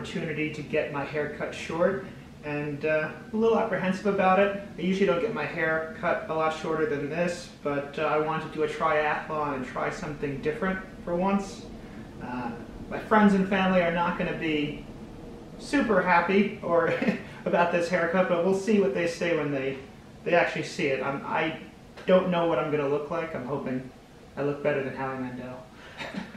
opportunity to get my hair cut short and uh, a little apprehensive about it. I usually don't get my hair cut a lot shorter than this, but uh, I wanted to do a triathlon and try something different for once. Uh, my friends and family are not going to be super happy or about this haircut, but we'll see what they say when they, they actually see it. I'm, I don't know what I'm going to look like. I'm hoping I look better than Howie Mandel.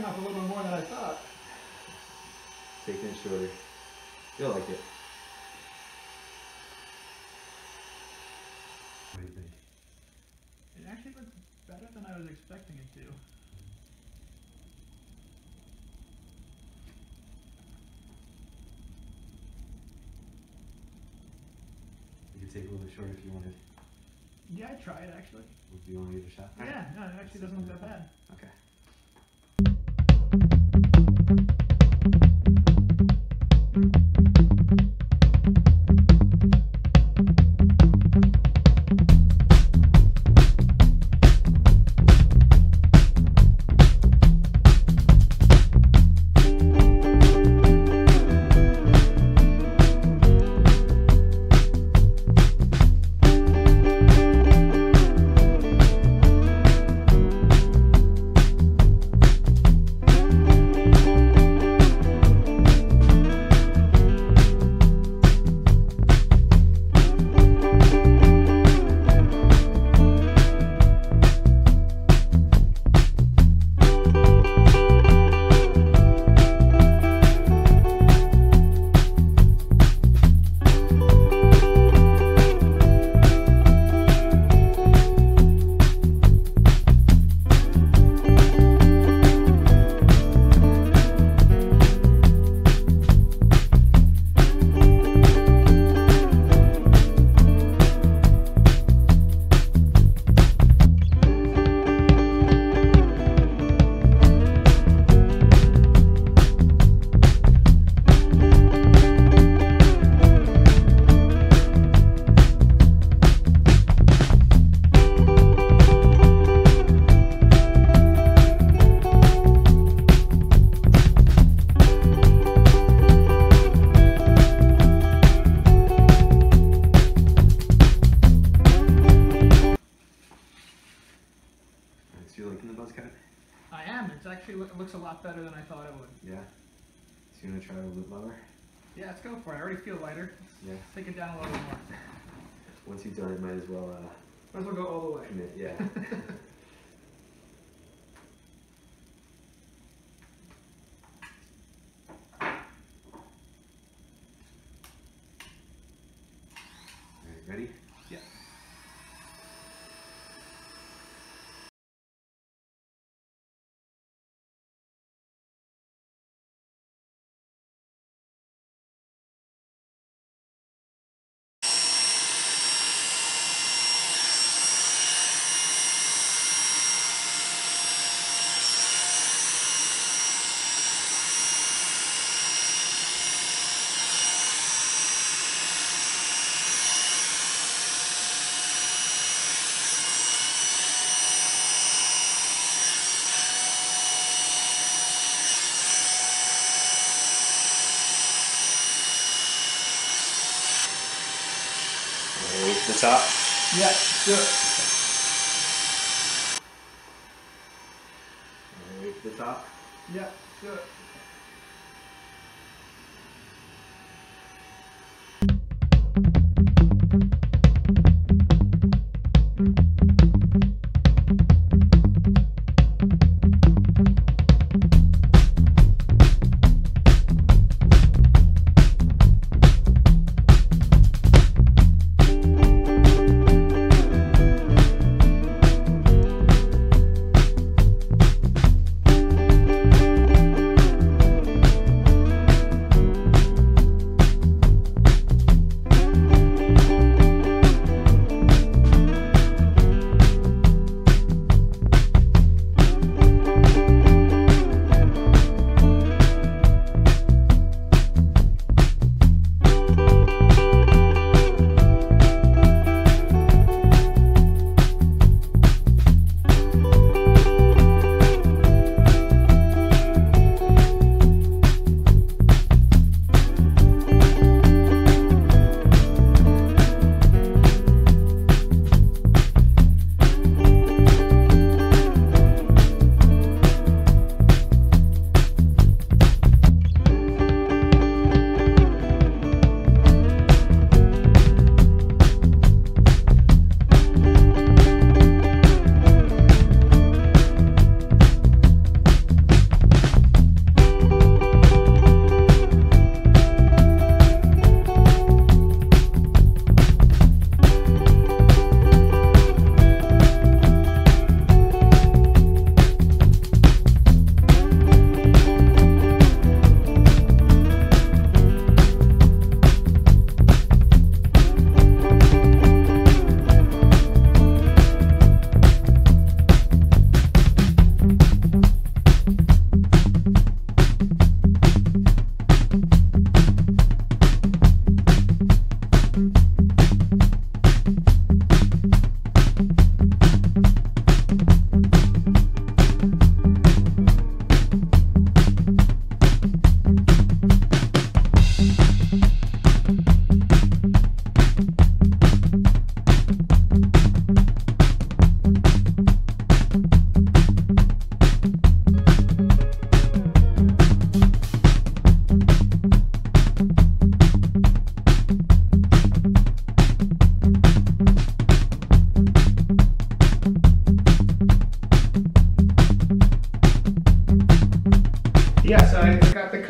Came up a little bit more than I thought. Taking it shorter. You'll like it. What do you think? It actually looks better than I was expecting it to. You could take a little bit shorter if you wanted. Yeah, I tried actually. Do you want to give it a shot? Yeah, no, it actually doesn't look that bad. Okay. It looks a lot better than I thought it would. Yeah. So you want to try a little bit lower? Yeah, let's go for it. I already feel lighter. Yeah. Let's take it down a little bit more. Once you've done it, might as well uh, Might as well go all the way. commit. Yeah. Alright, ready? Yeah. Ready to the top? Yeah, do it. Ready to the top? Yeah, do it.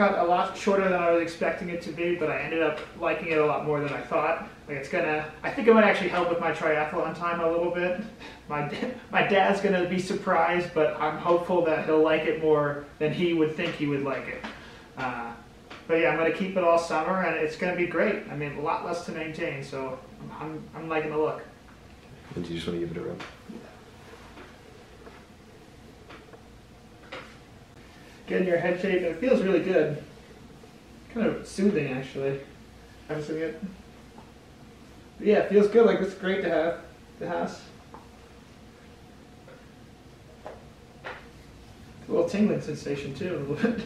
Lot shorter than I was expecting it to be, but I ended up liking it a lot more than I thought. Like it's gonna, I think it might actually help with my triathlon time a little bit. My my dad's gonna be surprised, but I'm hopeful that he'll like it more than he would think he would like it. Uh, but yeah, I'm gonna keep it all summer, and it's gonna be great. I mean, a lot less to maintain, so I'm I'm liking the look. And do you just want to give it a rub? Getting your head shaved, it feels really good. Kind of soothing, actually. Haven't seen it. But yeah, it feels good. Like it's great to have the house. A little tingling sensation too, a little bit.